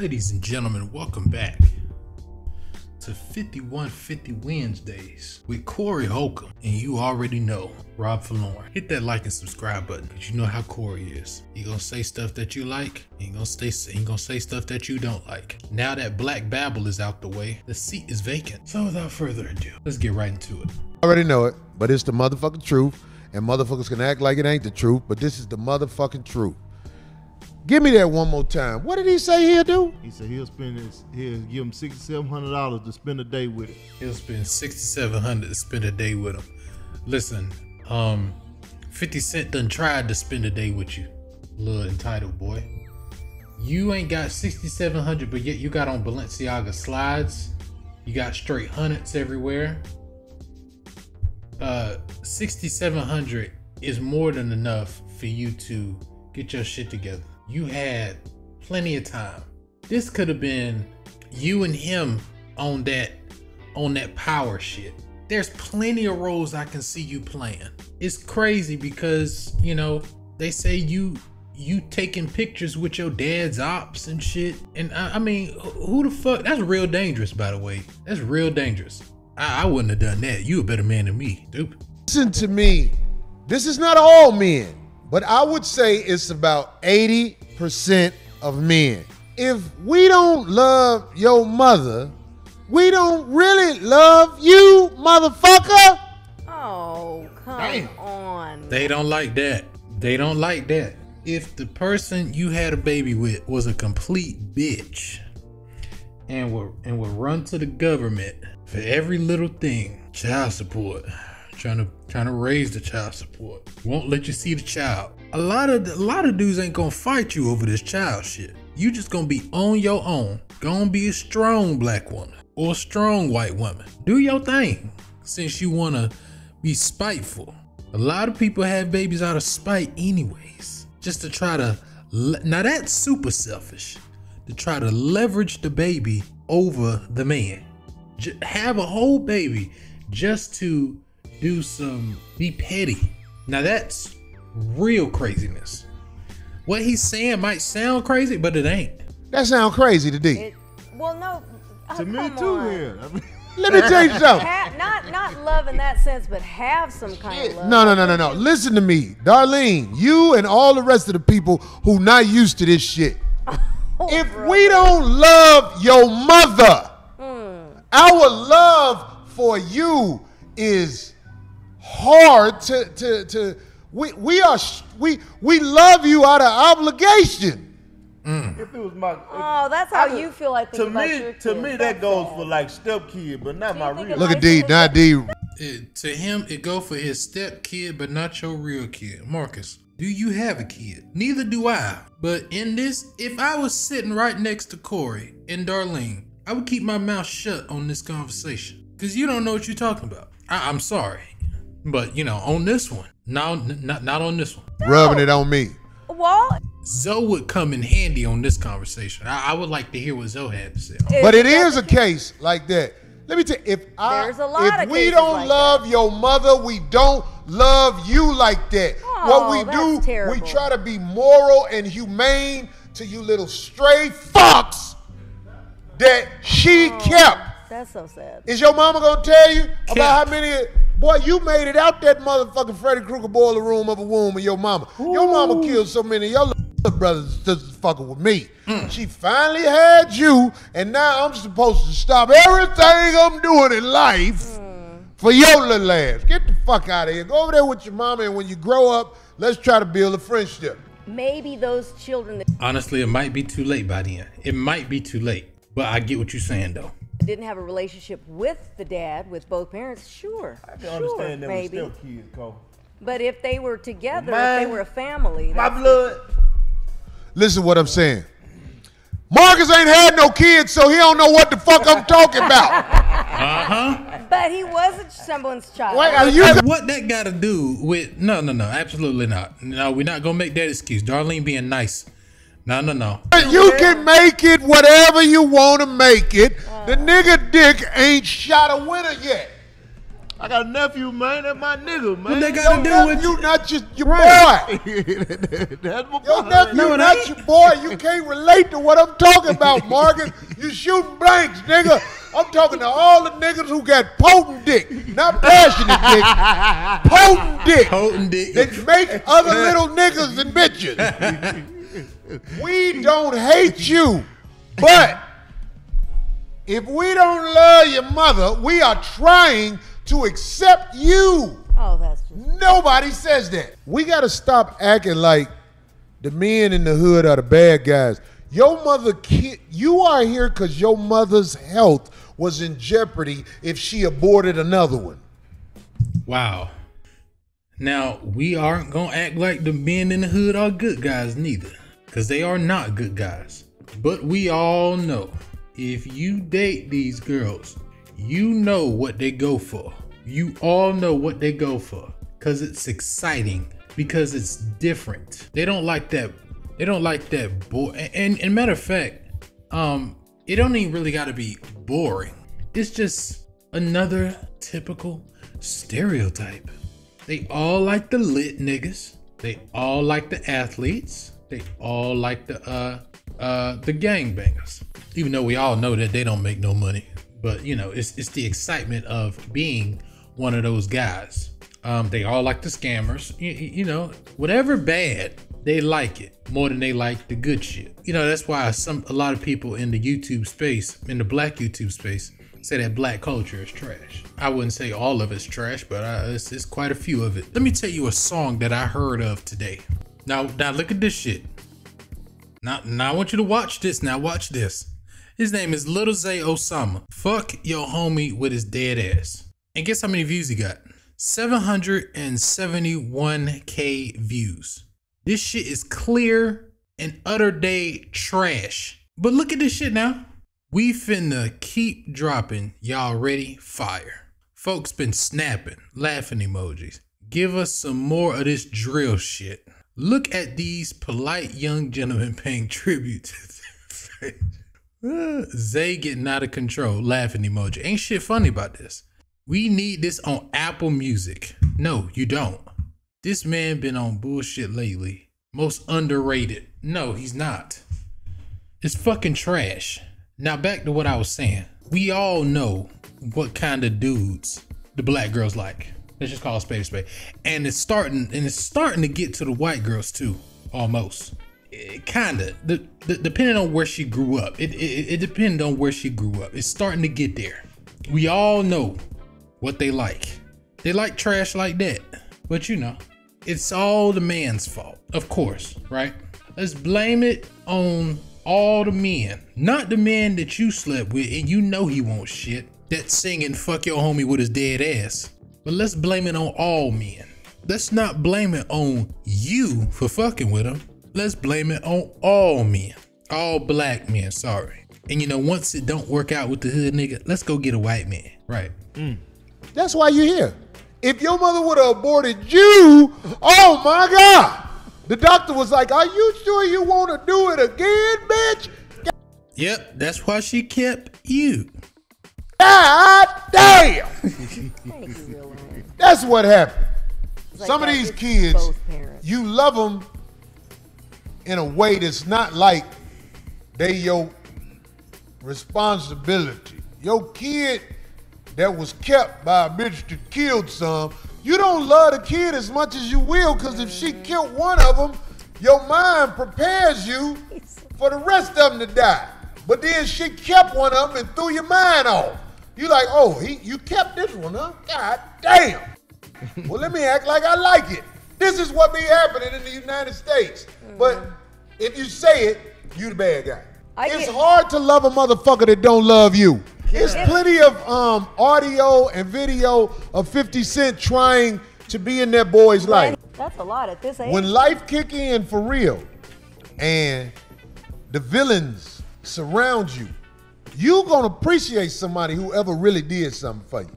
Ladies and gentlemen, welcome back to 5150 Wednesdays with Corey Holcomb. And you already know Rob Folarin. Hit that like and subscribe button because you know how Corey is. He gonna say stuff that you like, he gonna say he gonna say stuff that you don't like. Now that Black Babble is out the way, the seat is vacant. So without further ado, let's get right into it. I already know it, but it's the motherfucking truth. And motherfuckers can act like it ain't the truth, but this is the motherfucking truth. Give me that one more time. What did he say he'll do? He said he'll spend his, he'll give him sixty seven hundred dollars to spend a day with him. He'll spend sixty seven hundred to spend a day with him. Listen, um, Fifty Cent done tried to spend a day with you, little entitled boy. You ain't got sixty seven hundred, but yet you got on Balenciaga slides. You got straight hundreds everywhere. Uh, sixty seven hundred is more than enough for you to get your shit together you had plenty of time. This could have been you and him on that on that power shit. There's plenty of roles I can see you playing. It's crazy because, you know, they say you you taking pictures with your dad's ops and shit. And I, I mean, who the fuck? That's real dangerous, by the way. That's real dangerous. I, I wouldn't have done that. You a better man than me, stupid. Listen to me. This is not all men, but I would say it's about 80 percent of men. If we don't love your mother, we don't really love you, motherfucker. Oh, come Damn. on. They don't like that. They don't like that. If the person you had a baby with was a complete bitch and would and would run to the government for every little thing, child support, trying to trying to raise the child support, won't let you see the child, a lot of a lot of dudes ain't gonna fight you over this child shit. You just gonna be on your own. Gonna be a strong black woman or a strong white woman. Do your thing since you wanna be spiteful. A lot of people have babies out of spite anyways, just to try to now that's super selfish. To try to leverage the baby over the man. have a whole baby just to do some be petty. Now that's real craziness. What he's saying might sound crazy, but it ain't. That sound crazy to D. It, well, no. Oh, to me too. Here. Let me tell you something. Ha- not not love in that sense, but have some kind of love. No, no, no, no, no. Listen to me, Darlene. You and all the rest of the people who not used to this shit. oh, if brother. we don't love your mother, mm. our love for you is hard to to to we we are we we love you out of obligation. Mm. If it was my, oh, that's how you feel. I think to me, to me that goes for like step kid, but not my real. Look at D, not D. It, to him, it go for his step kid, but not your real kid, Marcus. Do you have a kid? Neither do I. But in this, if I was sitting right next to Corey and Darlene, I would keep my mouth shut on this conversation because you don't know what you're talking about. I, I'm sorry, but you know, on this one, no, not not on this one. Rubbing it on me. Well, Zoe would come in handy on this conversation. I, I would like to hear what Zoe had to say. But it is a case like that. Let me tell you, if I, if we don't like love that. your mother, we don't love you like that. Oh, what we oh, do, terrible. we try to be moral and humane to you little stray fucks that she Oh. kept. that's so sad. Is your mama gonna tell you Kept. about how many? Boy, you made it out that motherfucking Freddy Krueger boiler room of a womb of your mama. Your mama killed so many of your little brothers and sisters fucking with me. Mm. She finally had you, and now I'm supposed to stop everything I'm doing in life Mm. for your little ass. Get the fuck out of here. Go over there with your mama, and when you grow up, let's try to build a friendship. Maybe those children that Honestly, it might be too late by then. It might be too late. But I get what you're saying though. Didn't have a relationship with the dad, with both parents, sure, I can sure, understand that maybe. with step kids, Cole. But if they were together, if they were a family, My that's- blood. Listen what I'm saying. Marcus ain't had no kids, so he don't know what the fuck I'm talking about. Uh huh. But he was a someone's child. Wait, are you? What that got to do with? No, no, no. Absolutely not. No, we're not gonna make that excuse. Darlene being nice. No, no, no. You can make it whatever you want to make it. The nigga dick ain't shot a winner yet. I got a nephew, man. That's my nigga, man. What they got to Your do with you? not just your Right. boy. That's my Your boy. nephew No, not ain't. your boy. You can't relate to what I'm talking about, Morgan. You shooting blanks, nigga. I'm talking to all the niggas who got potent dick, not passionate dick, potent dick. Potent dick. that make other little niggas and bitches. We don't hate you, but if we don't love your mother, we are trying to accept you. Oh, that's just. Nobody says that. We got to stop acting like the men in the hood are the bad guys. Your mother, ki- you are here because your mother's health was in jeopardy if she aborted another one. Wow. Now, we aren't going to act like the men in the hood are good guys neither, because they are not good guys. But we all know if you date these girls, you know what they go for. You all know what they go for because it's exciting, because it's different. They don't like that. They don't like that. Bo- and, and matter of fact, um, it don't even really got to be boring. It's just another typical stereotype. They all like the lit niggas. They all like the athletes. They all like the uh uh the gangbangers. Even though we all know that they don't make no money. But you know, it's it's the excitement of being one of those guys. Um, they all like the scammers. You, you know, whatever bad, they like it more than they like the good shit. You know, that's why some a lot of people in the YouTube space, in the black YouTube space, say that black culture is trash. I wouldn't say all of it's trash, but uh, it's, it's quite a few of it. Let me tell you a song that I heard of today. Now, now look at this shit. Now, now I want you to watch this. Now watch this. His name is Little Zay Osama. Fuck your homie with his dead ass. And guess how many views he got? 771k views. This shit is clear and utter day trash. But look at this shit now. We finna keep dropping. Y'all ready? Fire. Folks been snapping, laughing emojis. Give us some more of this drill shit. Look at these polite young gentlemen paying tribute to their Zay getting out of control, laughing emoji. Ain't shit funny about this. We need this on Apple Music. No, you don't. This man been on bullshit lately. Most underrated. No, he's not. It's fucking trash. Now back to what I was saying. We all know what kind of dudes the black girls like. Let's just call a spade a spade. And it's starting and it's starting to get to the white girls too, almost. It, kinda. The, the, depending on where she grew up. It, it it depends on where she grew up. It's starting to get there. We all know what they like. They like trash like that. But you know, it's all the man's fault, of course, right? Let's blame it on all the men, not the man that you slept with and you know he won't shit. That singing fuck your homie with his dead ass. But let's blame it on all men. Let's not blame it on you for fucking with them. Let's blame it on all men. All black men, sorry. And you know, once it don't work out with the hood nigga, let's go get a white man. Right. Mm. That's why you're here. If your mother would have aborted you, oh my God. The doctor was like, Are you sure you want to do it again, bitch? Yep, that's why she kept you. God damn. That's what happened. Like Some of these kids, you love them in a way that's not like they your responsibility. Your kid that was kept by a bitch that killed some, you don't love the kid as much as you will because if she killed one of them, your mind prepares you for the rest of them to die. But then she kept one of them and threw your mind off. You like, oh, he, you kept this one, huh? God damn. Well, let me act like I like it. This is what be happening in the United States. But if you say it, you the bad guy. I it's get- hard to love a motherfucker that don't love you. There's plenty of um, audio and video of 50 Cent trying to be in that boy's life. That's a lot at this age. When life kick in for real and the villains surround you, you're gonna appreciate somebody who ever really did something for you.